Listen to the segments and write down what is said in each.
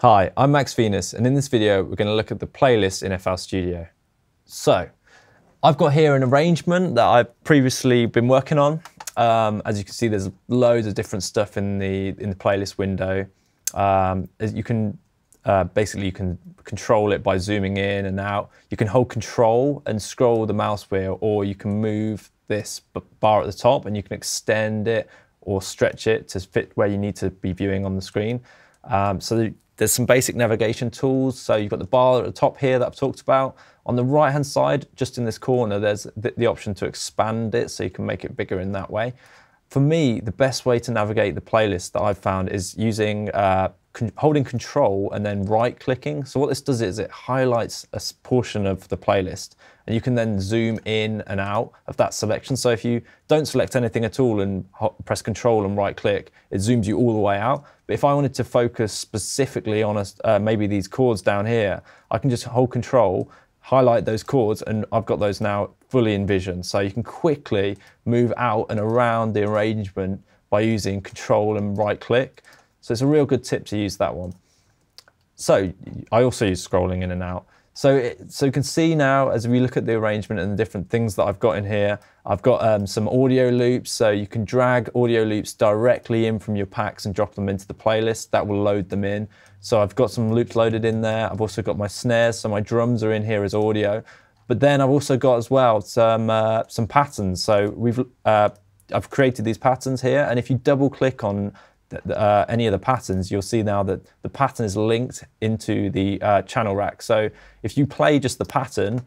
Hi, I'm Max Venus, and in this video, we're going to look at the playlist in FL Studio. So, I've got here an arrangement that I've previously been working on. Um, as you can see, there's loads of different stuff in the in the playlist window. Um, you can uh, basically you can control it by zooming in and out. You can hold control and scroll the mouse wheel, or you can move this bar at the top and you can extend it or stretch it to fit where you need to be viewing on the screen. Um, so there's some basic navigation tools. So you've got the bar at the top here that I've talked about. On the right hand side, just in this corner, there's the, the option to expand it so you can make it bigger in that way. For me, the best way to navigate the playlist that I've found is using uh, con holding control and then right clicking. So what this does is it highlights a portion of the playlist and you can then zoom in and out of that selection. So if you don't select anything at all and press control and right click, it zooms you all the way out. But if I wanted to focus specifically on a, uh, maybe these chords down here, I can just hold control, highlight those chords, and I've got those now fully envisioned. So you can quickly move out and around the arrangement by using control and right click. So it's a real good tip to use that one. So I also use scrolling in and out. So, it, so you can see now as we look at the arrangement and the different things that I've got in here, I've got um, some audio loops. So you can drag audio loops directly in from your packs and drop them into the playlist. That will load them in. So I've got some loops loaded in there. I've also got my snares. So my drums are in here as audio. But then I've also got as well some, uh, some patterns. So we've, uh, I've created these patterns here. And if you double click on uh, any of the patterns, you'll see now that the pattern is linked into the uh, channel rack. So if you play just the pattern,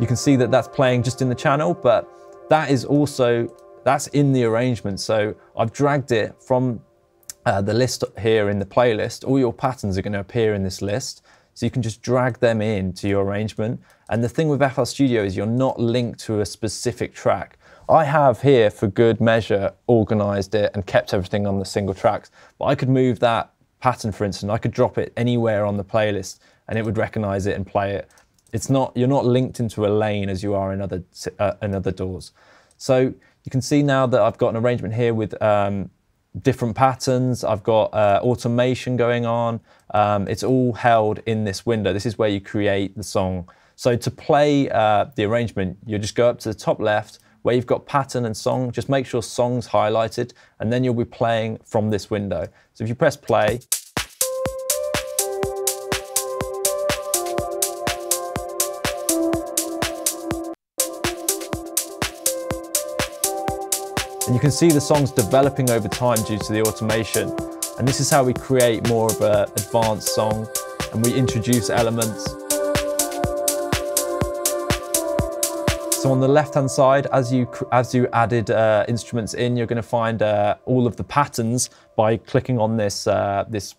you can see that that's playing just in the channel, but that is also, that's in the arrangement. So I've dragged it from uh, the list here in the playlist. All your patterns are gonna appear in this list. So you can just drag them in to your arrangement. And the thing with FL Studio is you're not linked to a specific track. I have here, for good measure, organized it and kept everything on the single tracks. But I could move that pattern, for instance, I could drop it anywhere on the playlist and it would recognize it and play it. It's not, you're not linked into a lane as you are in other, uh, in other DAWs. So you can see now that I've got an arrangement here with um, different patterns. I've got uh, automation going on. Um, it's all held in this window. This is where you create the song. So to play uh, the arrangement, you just go up to the top left, where you've got pattern and song, just make sure song's highlighted and then you'll be playing from this window. So if you press play, And you can see the songs developing over time due to the automation. And this is how we create more of an advanced song and we introduce elements So on the left-hand side, as you as you added uh, instruments in, you're going to find uh, all of the patterns by clicking on this uh, this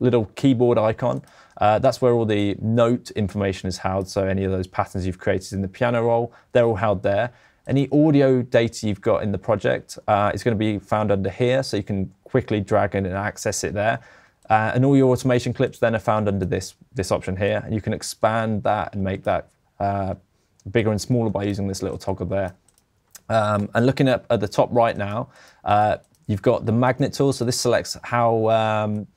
little keyboard icon. Uh, that's where all the note information is held. So any of those patterns you've created in the piano roll, they're all held there. Any audio data you've got in the project uh, is going to be found under here, so you can quickly drag in and access it there. Uh, and all your automation clips then are found under this, this option here. And you can expand that and make that uh, bigger and smaller by using this little toggle there. Um, and looking at, at the top right now, uh, you've got the magnet tool. So this selects how, um,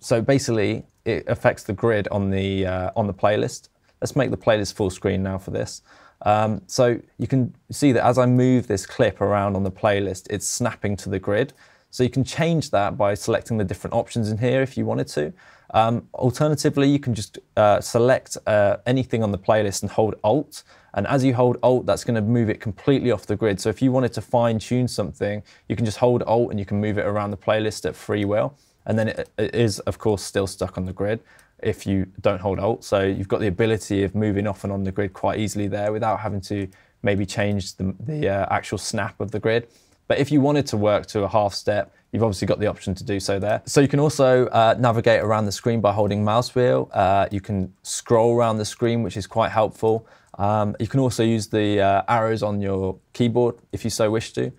so basically it affects the grid on the, uh, on the playlist. Let's make the playlist full screen now for this. Um, so you can see that as I move this clip around on the playlist, it's snapping to the grid. So you can change that by selecting the different options in here if you wanted to. Um, alternatively, you can just uh, select uh, anything on the playlist and hold Alt. And as you hold Alt, that's going to move it completely off the grid. So if you wanted to fine tune something, you can just hold Alt and you can move it around the playlist at free will. And then it, it is, of course, still stuck on the grid if you don't hold Alt. So you've got the ability of moving off and on the grid quite easily there without having to maybe change the, the uh, actual snap of the grid. But if you wanted to work to a half step, you've obviously got the option to do so there. So you can also uh, navigate around the screen by holding mouse wheel. Uh, you can scroll around the screen, which is quite helpful. Um, you can also use the uh, arrows on your keyboard if you so wish to.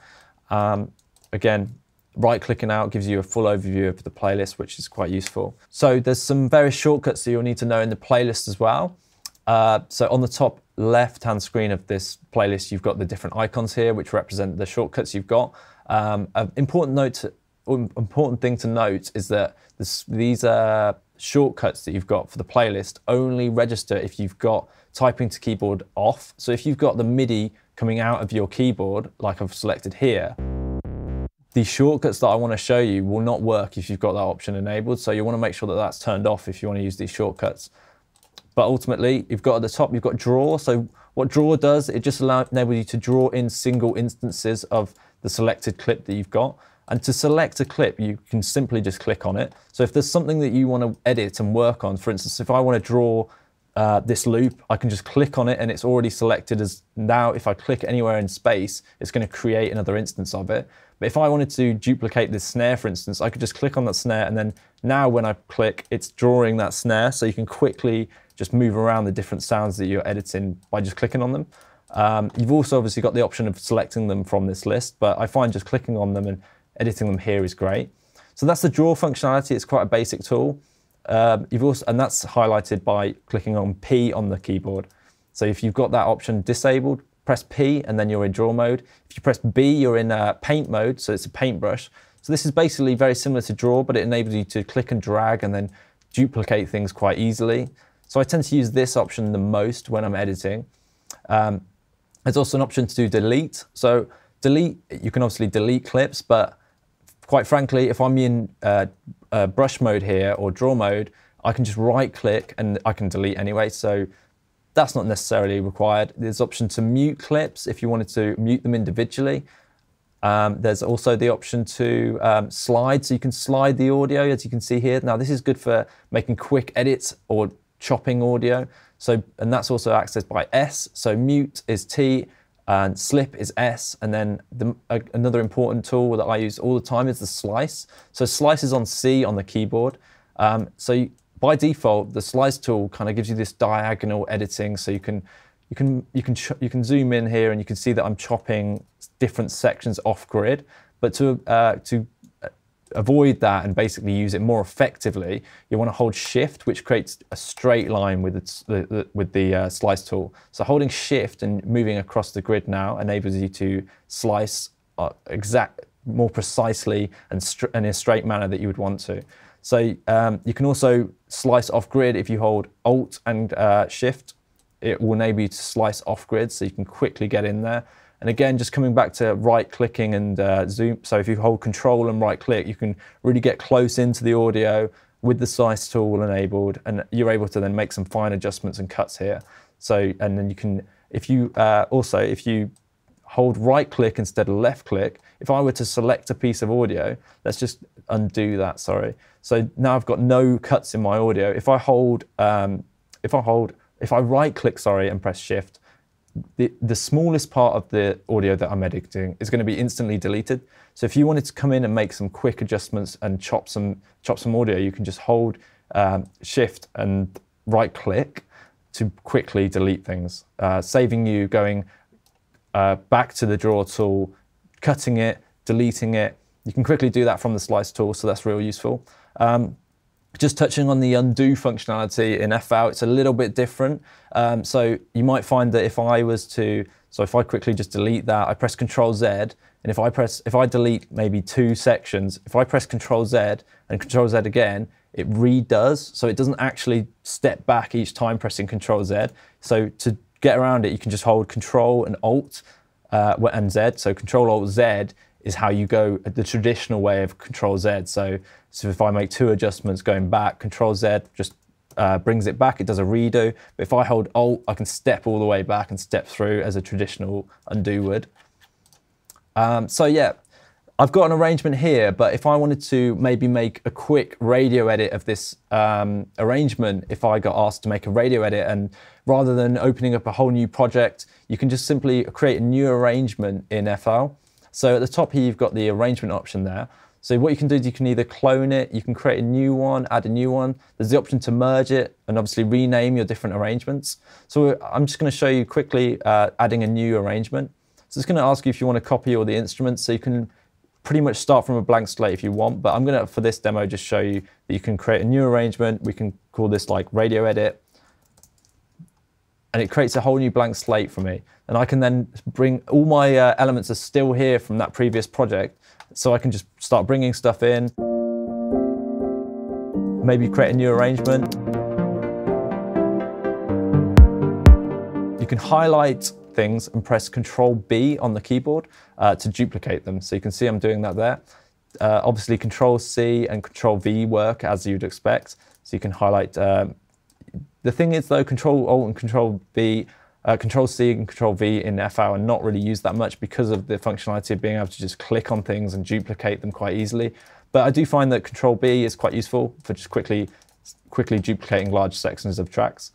Um, again, right clicking out gives you a full overview of the playlist, which is quite useful. So there's some various shortcuts that you'll need to know in the playlist as well. Uh, so on the top left-hand screen of this playlist, you've got the different icons here, which represent the shortcuts you've got. Um, an important note to important thing to note is that this, these uh, shortcuts that you've got for the playlist only register if you've got typing to keyboard off. So if you've got the MIDI coming out of your keyboard, like I've selected here, the shortcuts that I want to show you will not work if you've got that option enabled. So you want to make sure that that's turned off if you want to use these shortcuts. But ultimately, you've got at the top, you've got draw. So what draw does, it just allows enables you to draw in single instances of the selected clip that you've got. And to select a clip, you can simply just click on it. So if there's something that you want to edit and work on, for instance, if I want to draw uh, this loop, I can just click on it and it's already selected as now if I click anywhere in space, it's going to create another instance of it. But if I wanted to duplicate this snare, for instance, I could just click on that snare and then now when I click, it's drawing that snare. So you can quickly just move around the different sounds that you're editing by just clicking on them. Um, you've also obviously got the option of selecting them from this list, but I find just clicking on them and editing them here is great. So that's the draw functionality. It's quite a basic tool. Um, you've also, and that's highlighted by clicking on P on the keyboard. So if you've got that option disabled, press P and then you're in draw mode. If you press B, you're in uh, paint mode, so it's a paintbrush. So this is basically very similar to draw, but it enables you to click and drag and then duplicate things quite easily. So I tend to use this option the most when I'm editing. Um, there's also an option to do delete. So delete, you can obviously delete clips, but quite frankly, if I'm in uh, uh, brush mode here or draw mode, I can just right click and I can delete anyway. So that's not necessarily required. There's option to mute clips if you wanted to mute them individually. Um, there's also the option to um, slide, so you can slide the audio as you can see here. Now this is good for making quick edits or chopping audio. So, and that's also accessed by S. So mute is T and slip is S. And then the, another important tool that I use all the time is the slice. So slice is on C on the keyboard. Um, so you, by default, the slice tool kind of gives you this diagonal editing. So you can you can you can you can zoom in here and you can see that I'm chopping different sections off grid. But to uh, to avoid that and basically use it more effectively, you want to hold shift, which creates a straight line with the, with the uh, slice tool. So holding shift and moving across the grid now enables you to slice uh, exact more precisely and, and, in a straight manner that you would want to. So um, you can also slice off grid if you hold Alt and uh, Shift. It will enable you to slice off grid so you can quickly get in there. And again, just coming back to right clicking and uh, zoom. So if you hold control and right click, you can really get close into the audio with the slice tool enabled, and you're able to then make some fine adjustments and cuts here. So, and then you can, if you uh, also, if you hold right click instead of left click, if I were to select a piece of audio, let's just undo that, sorry. So now I've got no cuts in my audio. If I hold, um, if I hold, if I right click, sorry, and press shift, the, the smallest part of the audio that I'm editing is going to be instantly deleted. So if you wanted to come in and make some quick adjustments and chop some chop some audio, you can just hold um, Shift and right click to quickly delete things, uh, saving you going uh, back to the draw tool, cutting it, deleting it. You can quickly do that from the slice tool, so that's real useful. Um, just touching on the undo functionality in FL, it's a little bit different. Um, so you might find that if I was to, so if I quickly just delete that, I press Control Z, and if I press, if I delete maybe two sections, if I press Control Z and Control Z again, it redoes, so it doesn't actually step back each time pressing Control Z. So to get around it, you can just hold Control and Alt uh, and Z. So Control Alt Z is how you go the traditional way of Control Z. So, so if I make two adjustments going back, Control Z just uh, brings it back, it does a redo. But if I hold Alt, I can step all the way back and step through as a traditional undo would. Um, so yeah, I've got an arrangement here, but if I wanted to maybe make a quick radio edit of this um, arrangement, if I got asked to make a radio edit and rather than opening up a whole new project, you can just simply create a new arrangement in FL. So at the top here, you've got the arrangement option there. So what you can do is you can either clone it, you can create a new one, add a new one. There's the option to merge it and obviously rename your different arrangements. So I'm just going to show you quickly uh, adding a new arrangement. So it's going to ask you if you want to copy all the instruments. So you can pretty much start from a blank slate if you want, but I'm to, for this demo, just show you that you can create a new arrangement. We can call this like radio edit and it creates a whole new blank slate for me. And I can then bring all my uh, elements are still here from that previous project. So I can just start bringing stuff in, maybe create a new arrangement. You can highlight things and press Control B on the keyboard uh, to duplicate them. So you can see I'm doing that there. Uh, obviously Control C and Control V work as you'd expect. So you can highlight. Um, the thing is though, Control Alt and Control B, uh, Control C and Control V in FL are not really used that much because of the functionality of being able to just click on things and duplicate them quite easily. But I do find that Control B is quite useful for just quickly, quickly duplicating large sections of tracks.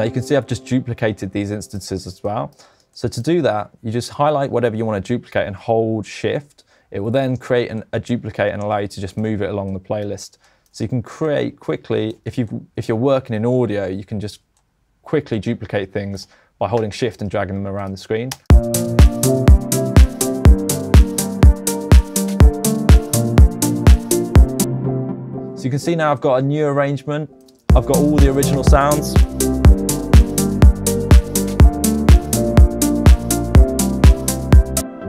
Now you can see I've just duplicated these instances as well. So to do that, you just highlight whatever you want to duplicate and hold shift. It will then create an, a duplicate and allow you to just move it along the playlist. So you can create quickly, if, you if you're working in audio, you can just quickly duplicate things by holding shift and dragging them around the screen. So you can see now I've got a new arrangement. I've got all the original sounds.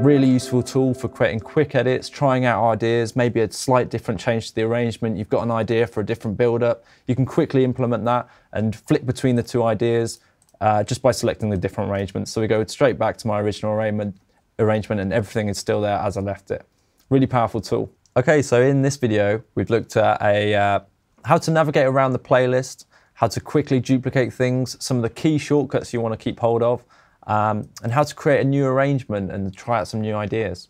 Really useful tool for creating quick edits, trying out ideas, maybe a slight different change to the arrangement. You've got an idea for a different build-up. You can quickly implement that and flick between the two ideas uh, just by selecting the different arrangements. So we go straight back to my original arrangement, arrangement and everything is still there as I left it. Really powerful tool. Okay, so in this video, we've looked at a uh, how to navigate around the playlist, how to quickly duplicate things, some of the key shortcuts you want to keep hold of, um, and how to create a new arrangement and try out some new ideas.